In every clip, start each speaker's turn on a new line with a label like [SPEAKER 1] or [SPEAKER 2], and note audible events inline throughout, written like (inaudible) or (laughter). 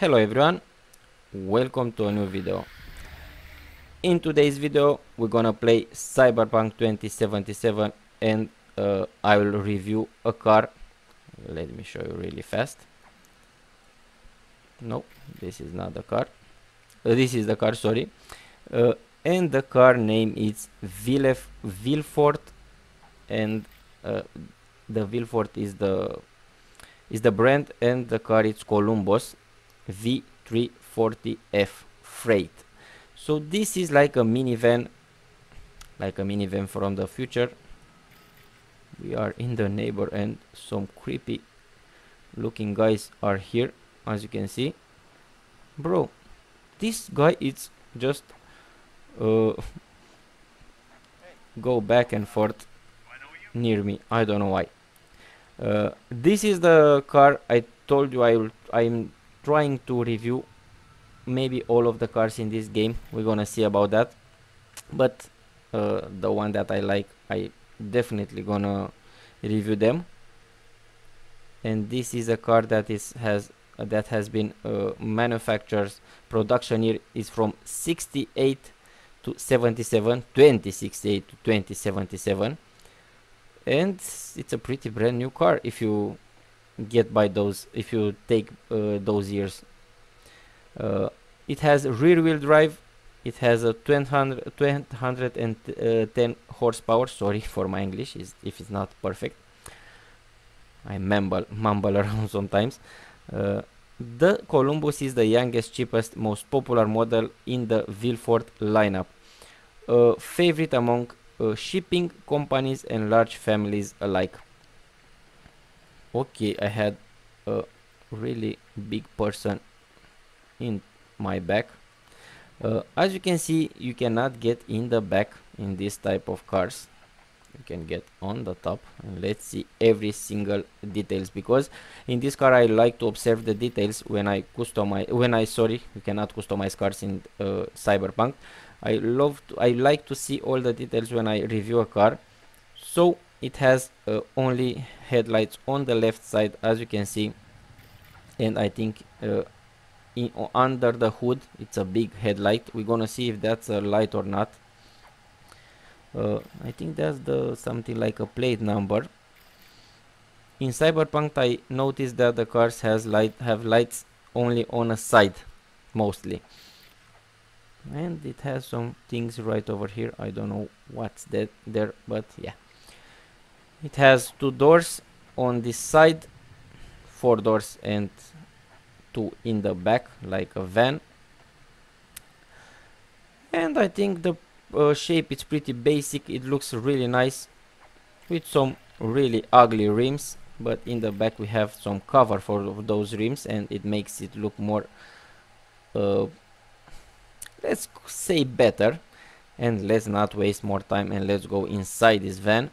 [SPEAKER 1] Hello everyone, welcome to a new video. In today's video we're gonna play Cyberpunk 2077 and uh, I will review a car. Let me show you really fast. No, this is not the car. Uh, this is the car, sorry. Uh, and the car name is Villef Villefort and uh, the Villefort is the is the brand and the car is Columbus V340F freight. So this is like a minivan like a minivan from the future. We are in the neighbor and some creepy looking guys are here as you can see. Bro this guy is just uh, go back and forth near me. I don't know why. Uh, this is the car I told you I will I'm trying to review maybe all of the cars in this game. We're gonna see about that. But uh, the one that I like I definitely gonna review them. And this is a car that is has uh, that has been uh, manufacturers production year is from 68 to 77 2068 to 2077 and it's a pretty brand new car if you get by those if you take uh, those years. Uh, it has rear wheel drive. It has a 200, 210 uh, horsepower. Sorry (laughs) for my english is if it's not perfect. I mumble mumble (laughs) around sometimes. Uh, the columbus is the youngest cheapest most popular model in the Villefort lineup. Uh, favorite among uh, shipping companies and large families alike okay I had a really big person in my back. Uh, as you can see you cannot get in the back in this type of cars. You can get on the top. And let's see every single details because in this car I like to observe the details when I customize when I sorry you cannot customize cars in uh, cyberpunk. I love to, I like to see all the details when I review a car. So it has uh, only headlights on the left side as you can see. And I think uh, in, under the hood it's a big headlight. We're gonna see if that's a light or not. Uh, I think that's the something like a plate number. In Cyberpunk I noticed that the cars has light have lights only on a side mostly. And it has some things right over here. I don't know what's that there but yeah it has two doors on this side four doors and two in the back like a van. And I think the uh, shape is pretty basic. It looks really nice with some really ugly rims but in the back we have some cover for those rims and it makes it look more uh, let's say better and let's not waste more time and let's go inside this van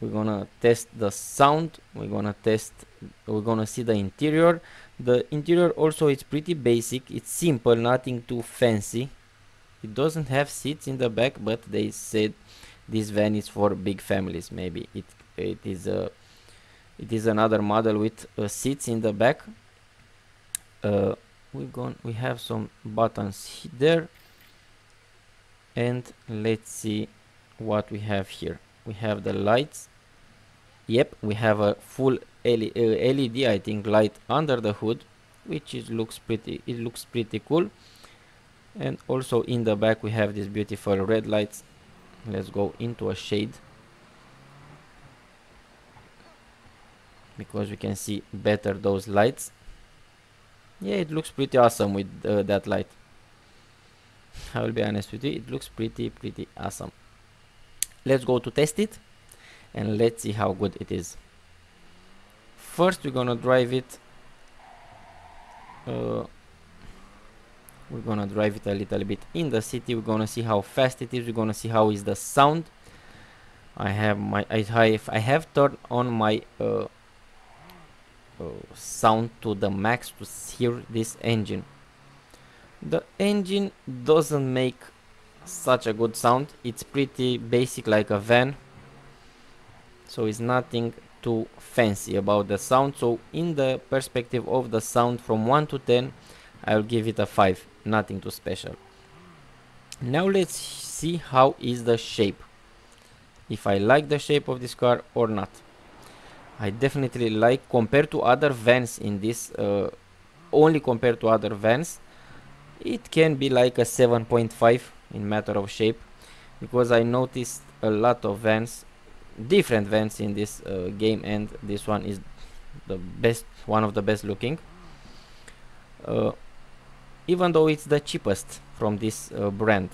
[SPEAKER 1] we're gonna test the sound we're gonna test we're gonna see the interior. The interior also is pretty basic it's simple nothing too fancy. It doesn't have seats in the back but they said this van is for big families maybe it it is a it is another model with uh, seats in the back. Uh, we going we have some buttons there. And let's see what we have here we have the lights. Yep we have a full LED uh, I think light under the hood which is looks pretty it looks pretty cool. And also in the back we have these beautiful red lights. Let's go into a shade. Because we can see better those lights. Yeah it looks pretty awesome with uh, that light. (laughs) I will be honest with you it looks pretty pretty awesome let's go to test it and let's see how good it is. First we're gonna drive it uh, we're gonna drive it a little bit in the city. We're gonna see how fast it is. We're gonna see how is the sound. I have my I have I have turned on my uh, uh, sound to the max to hear this engine. The engine doesn't make such a good sound. It's pretty basic like a van. So it's nothing too fancy about the sound. So in the perspective of the sound from 1 to 10 I'll give it a 5 nothing too special. Now let's see how is the shape. If I like the shape of this car or not. I definitely like compared to other vans in this uh, only compared to other vans it can be like a 7.5 in matter of shape because I noticed a lot of vans different vans in this uh, game and this one is the best one of the best looking. Uh, even though it's the cheapest from this uh, brand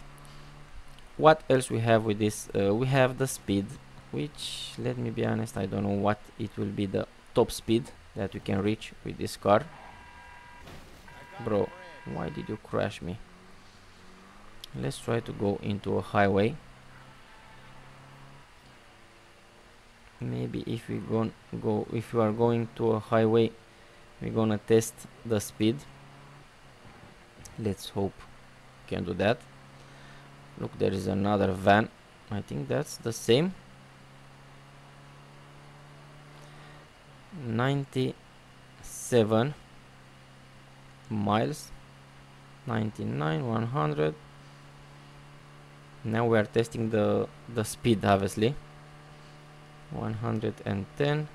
[SPEAKER 1] what else we have with this? Uh, we have the speed which let me be honest I don't know what it will be the top speed that we can reach with this car. Bro why did you crash me let's try to go into a highway. Maybe if we go go if you are going to a highway we're gonna test the speed. Let's hope we can do that. Look there is another van. I think that's the same. 97 miles. 99 100 now we are testing the the speed obviously. 110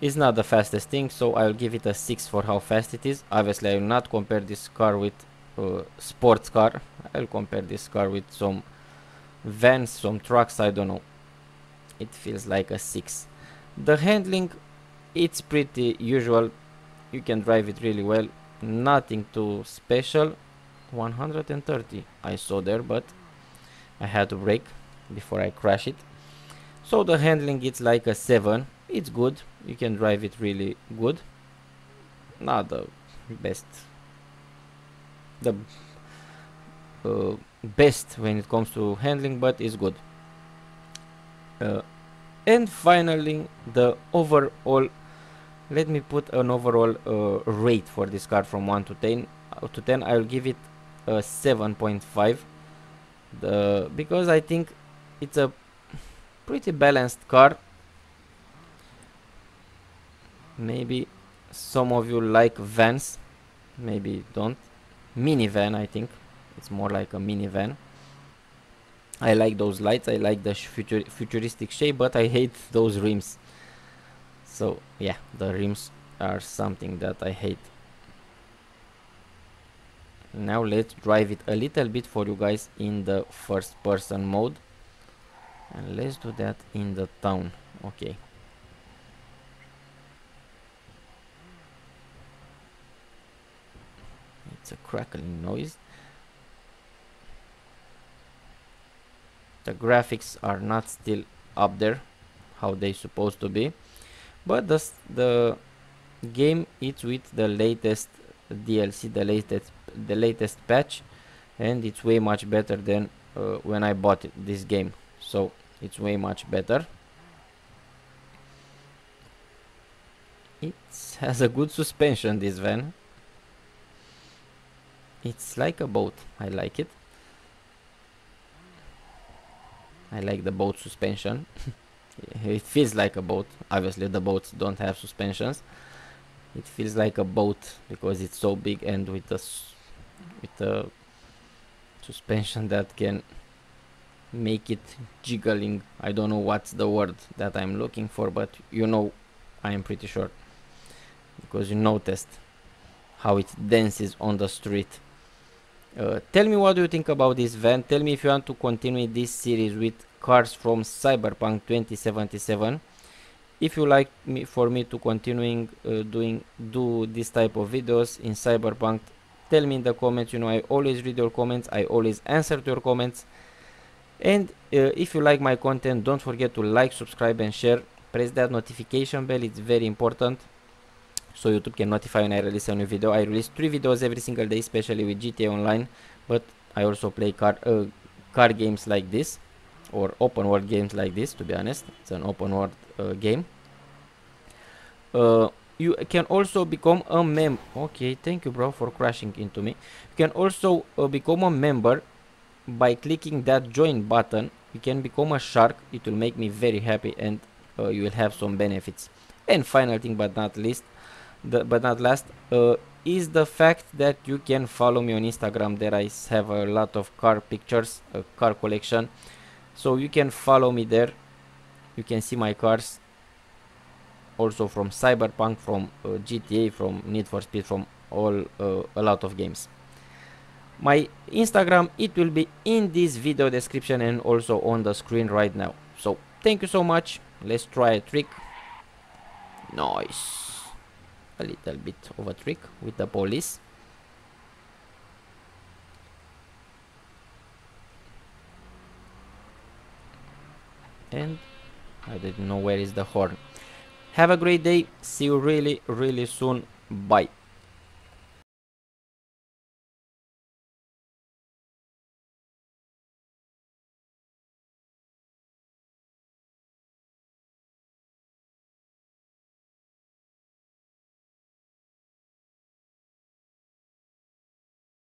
[SPEAKER 1] is not the fastest thing so I'll give it a 6 for how fast it is. Obviously I will not compare this car with uh, sports car. I'll compare this car with some vans some trucks I don't know. It feels like a 6 the handling it's pretty usual. You can drive it really well. Nothing too special 130 I saw there but I had to brake before I crash it. So the handling it's like a 7 it's good. You can drive it really good. Not the best. The uh, best when it comes to handling but it's good. Uh, and finally the overall let me put an overall uh, rate for this car from 1 to 10 uh, to 10 I'll give it Uh, 7.5 the because I think it's a pretty balanced car maybe some of you like vans maybe don't. Minivan I think. It's more like a minivan I like those lights I like the futur futuristic shape but I hate those rims. So yeah the rims are something that I hate now let's drive it a little bit for you guys in the first person mode. And let's do that in the town. Okay. It's a crackling noise. The graphics are not still up there how they supposed to be. But the, the game is with the latest DLC the latest the latest patch and it's way much better than uh, when I bought it, this game. So it's way much better. It has a good suspension this van. It's like a boat. I like it. I like the boat suspension. (laughs) It feels like a boat. Obviously the boats don't have suspensions. It feels like a boat because it's so big and with a with a suspension that can make it jiggling. I don't know what's the word that I'm looking for but you know I am pretty sure. Because you noticed how it dances on the street. Uh, tell me what do you think about this van? Tell me if you want to continue this series with cars from cyberpunk 2077 if you like me for me to continuing uh, doing do this type of videos in cyberpunk tell me in the comments you know i always read your comments i always answer to your comments. And uh, if you like my content don't forget to like subscribe and share. Press that notification bell it's very important so youtube can notify when i release a new video. I release three videos every single day especially with gta online but i also play card uh, car games like this or open world games like this to be honest. It's an open world uh, game. Uh, you can also become a mem okay thank you bro for crashing into me. You can also uh, become a member by clicking that join button. You can become a shark. It will make me very happy and uh, you will have some benefits. And final thing but not least the, but not last uh, is the fact that you can follow me on instagram. There i have a lot of car pictures a car collection. So you can follow me there. You can see my cars also from cyberpunk from uh, gta from need for speed from all uh, a lot of games. My instagram it will be in this video description and also on the screen right now. So thank you so much. Let's try a trick. Nice. A little bit of a trick with the police. And I didn't know where is the horn have a great day. See you really really soon. Bye